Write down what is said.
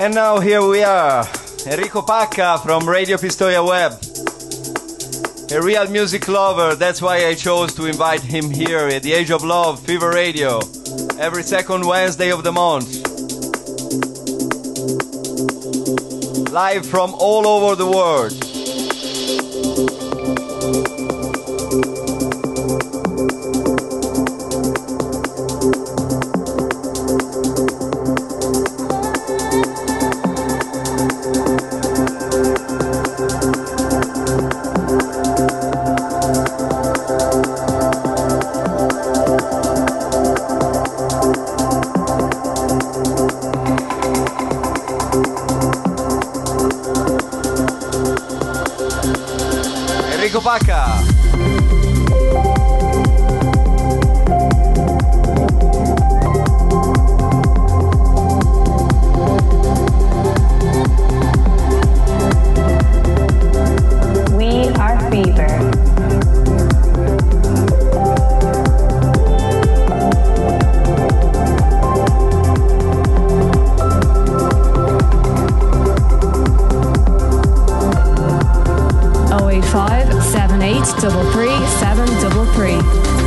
And now here we are, Enrico Pacca from Radio Pistoia Web. A real music lover, that's why I chose to invite him here at the Age of Love Phever Radio every second Wednesday of the month. Live from all over the world. Enrico Pacca. We five seven eight double three seven double three.